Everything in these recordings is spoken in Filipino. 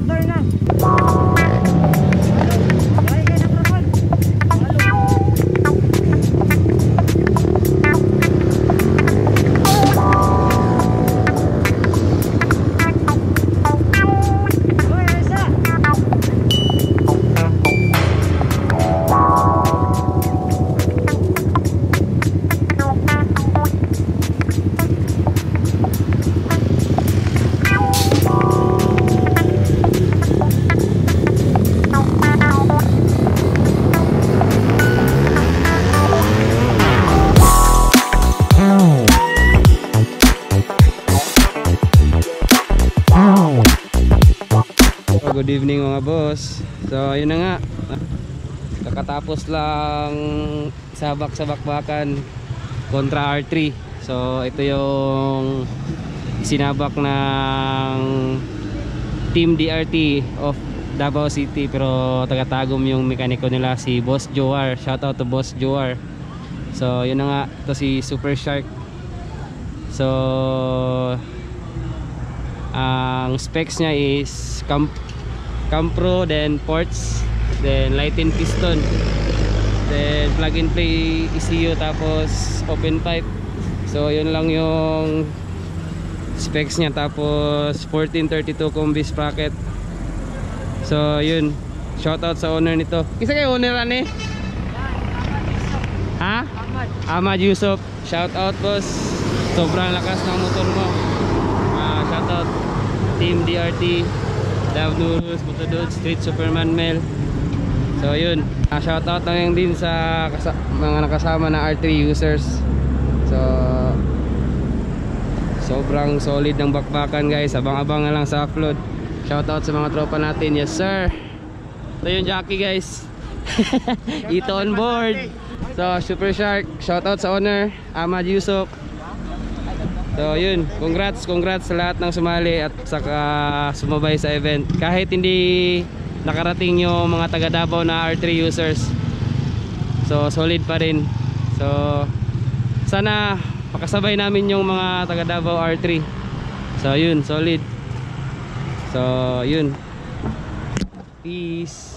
Sudah ingat. Evening mga boss. So, ayun na nga. Kakatapos lang sabak sa kontra R3. So, ito yung sinabak ng Team DRT of Davao City pero taga-tagom yung mekaniko nila si Boss Joar. Shout out to Boss Joar. So, yun na nga. Ito si Super Shark. So, ang specs niya is Campro, then ports, then light piston, then plug and play ECU, tapos open pipe. So, yun lang yung specs niya. Tapos, 1432 combi sprocket. So, yun. Shoutout sa owner nito. Isa kayo owner ane? Ha? Ahmad Yusuf. Shoutout boss. Sobrang lakas ng motor mo. Ah, shoutout Team DRT. Love Nurus, Motodod, Street Superman Mel. So yun. Ah, shoutout na lang din sa mga nakasama na R3 users. So sobrang solid ng bakbakan guys. Abang-abang na lang sa upload. Shoutout sa mga tropa natin. Yes sir. Ito yung jockey guys. Ito on board. So Super Shark, shoutout sa owner, Ahmad Yusuf. So yun, congrats, congrats sa lahat ng sumali at saka sumabay sa event. Kahit hindi nakarating yung mga taga Davao na R3 users. So solid pa rin. So sana makasabay namin yung mga taga Davao R3. So yun, solid. So yun. Peace.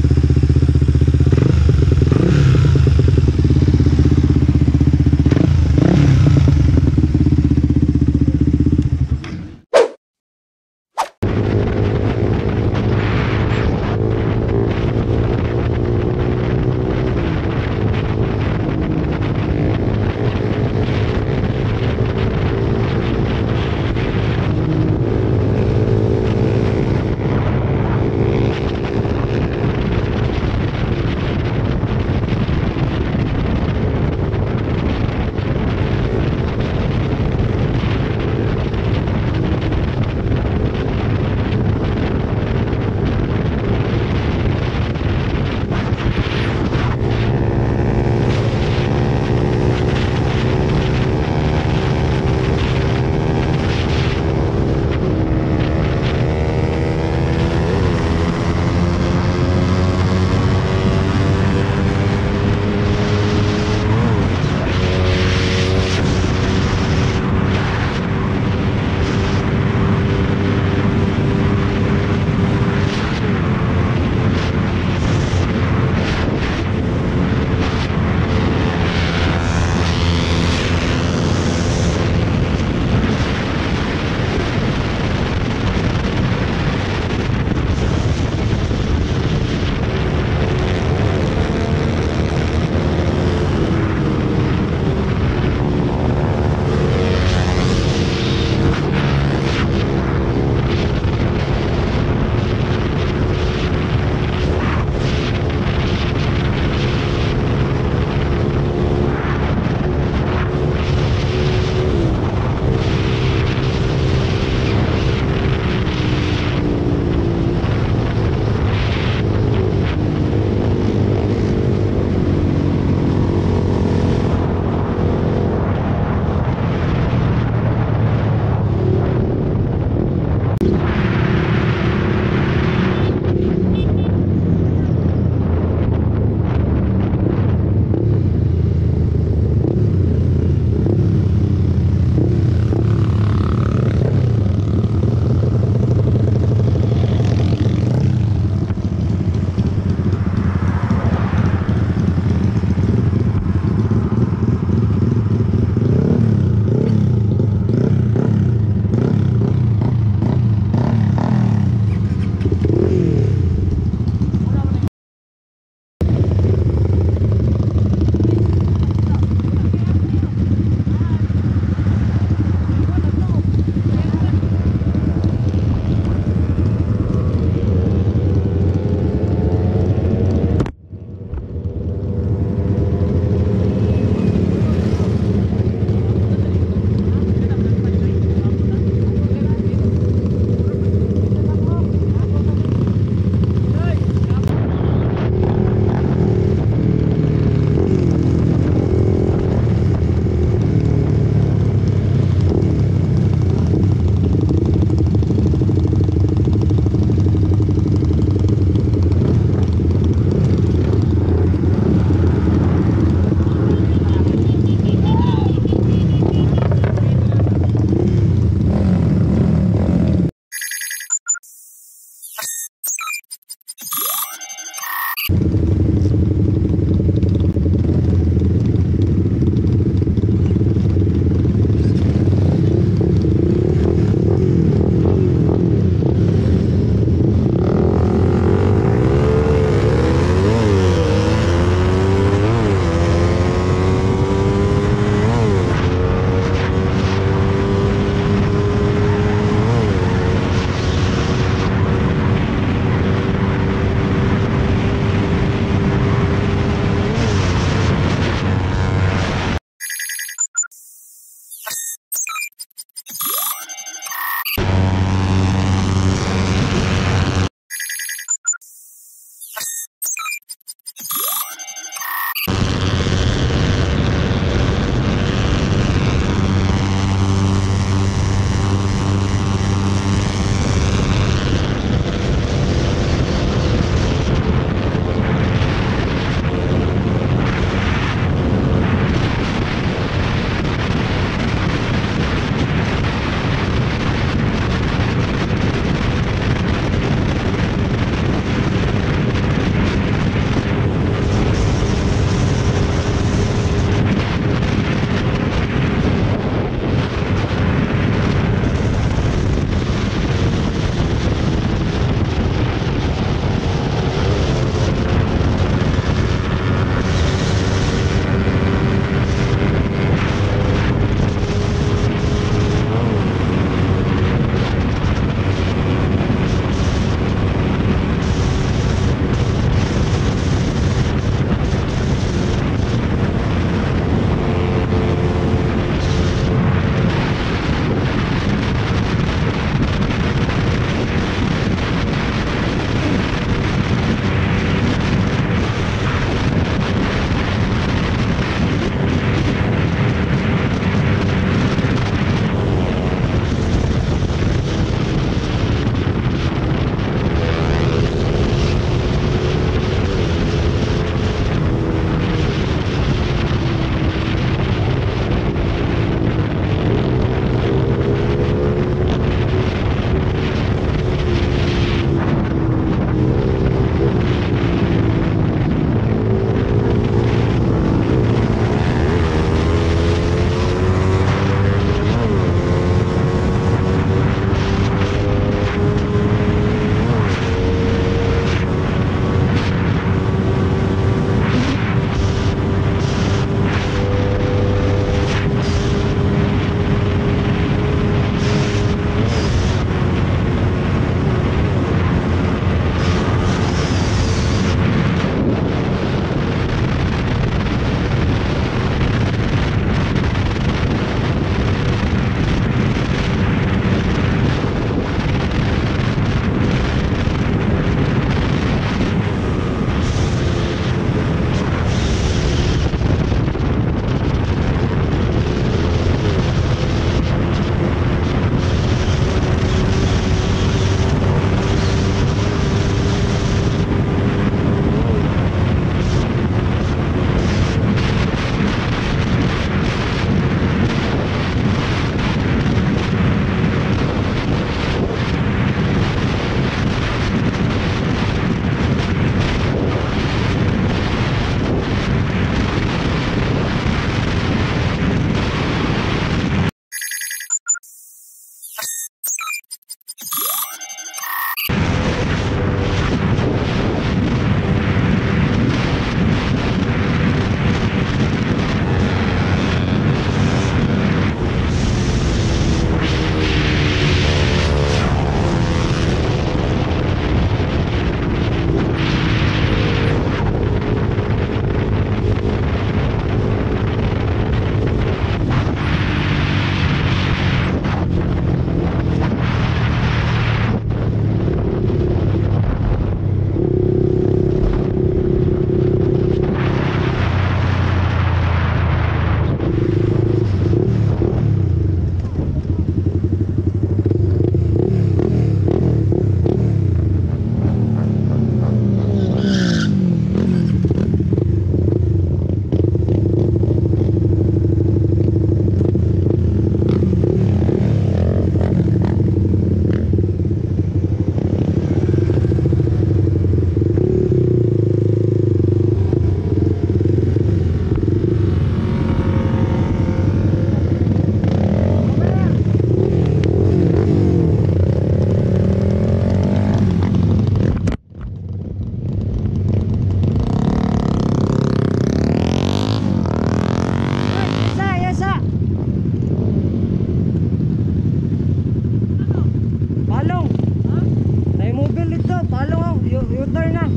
U-turn na.